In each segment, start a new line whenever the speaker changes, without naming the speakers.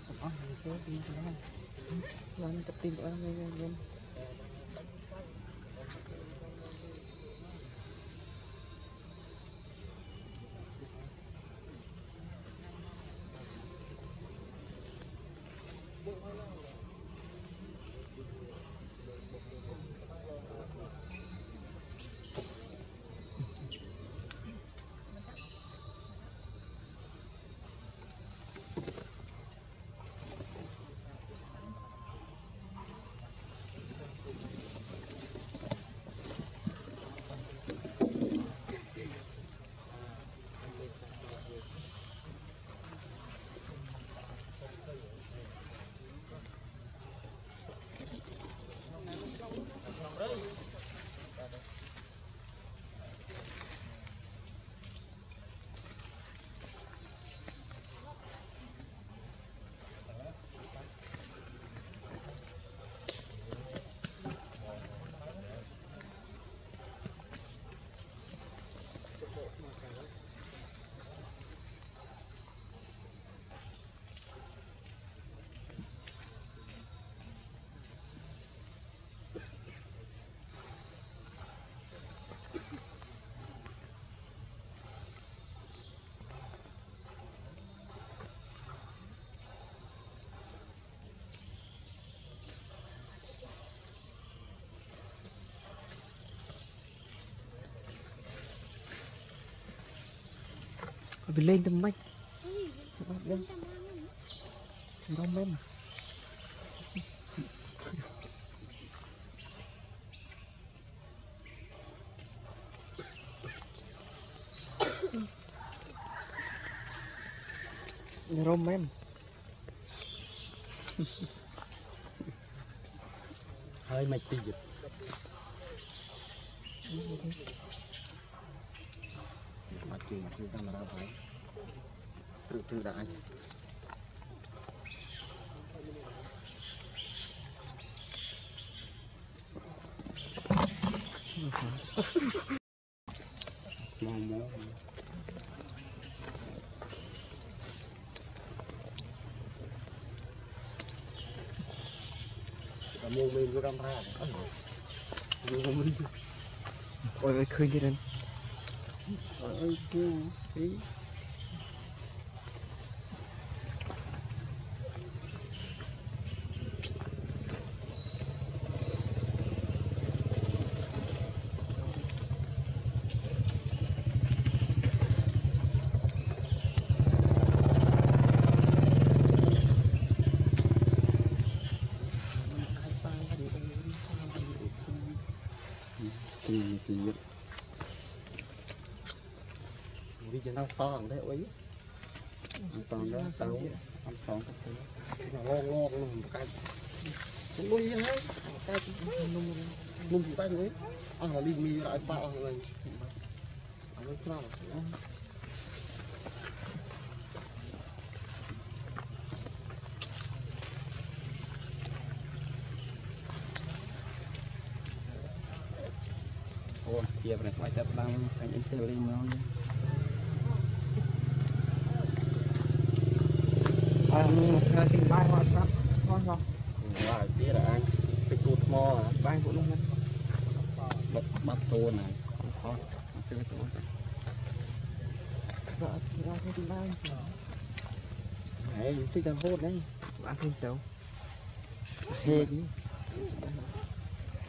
ត់ទាំងអស់ហ្នឹងគឺខ្ញុំ
ឡើងទៅទីអស់ហ្នឹងខ្ញុំ bị lên tầm mạch, Chắc bác đem Đông mà. Rôm em.
Hơi mạch tì dịch chỉ chỉ camera thôi tự tự đã anh mong muốn mua mình cứ đâm ra ôi
ôi, khơi cái lên?
I do. See? សងទេអុយអត់សងទេតោអត់សងទេងងងនឹងបកាច់លុយហើយតែ
នំ
នំបែបនេះអស់លីមីឲ្យប៉ាអស់ហើយអត់ក្រោអូនជាប្រកាយចាប់ដើមអញអ៊ីនទ័រលីមក
ទីបាយអត់ស្រាប់ផងហ៎
បាទទៀតអាទឹកគូថ្ម
បាយពួកនោះណា
បាត់បាត់តូនណាខោអត់ស្រួលតូនបាទ
បាទទីបាយ
ហេទីតាហូតហ្នឹង
បាទទីទៅ
ហេង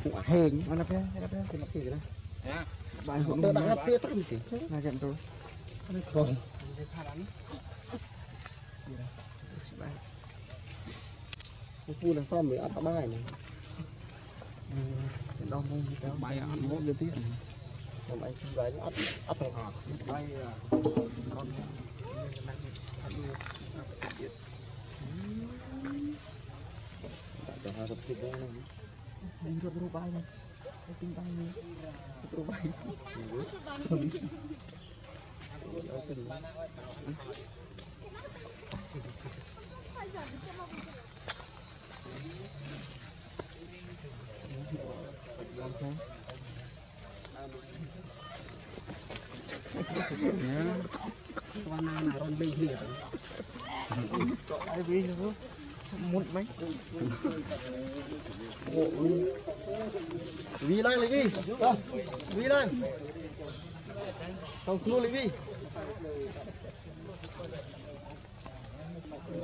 ពួកហេងអត់
ណាពេលអត់ណាពេល
គេមកទីណា
បាយហូតដល់ដាក់ព
ីទឹកទី
ណាគេទៅអត
់ទ
ៅ
khu là xong rồi ăn tao bài này.
Đau mông cái bài ăn mốt
cho tiết còn bài cái bài ăn ăn thằng hạt
bài con Hãy
subscribe cho kênh
Ghiền Mì Gõ Để không bỏ
lỡ những video hấp dẫn ស្វាណាណារនលេងគ្នា
ចុះឲ្យវិញទៅមុតមិន
វីឡើងលេវីវីឡើងកុំខ្លួនលេវី Thank you.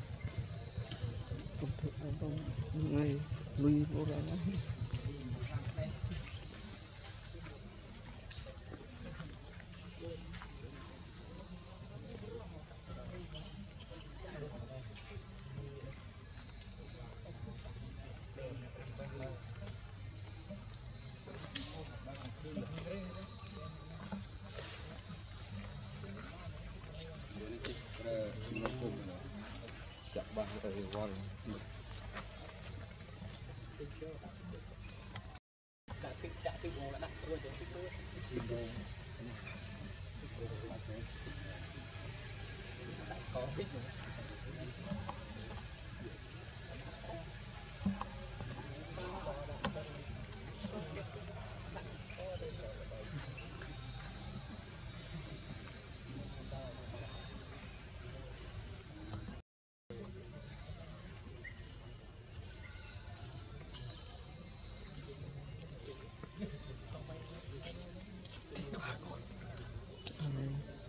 Corona
Let's go.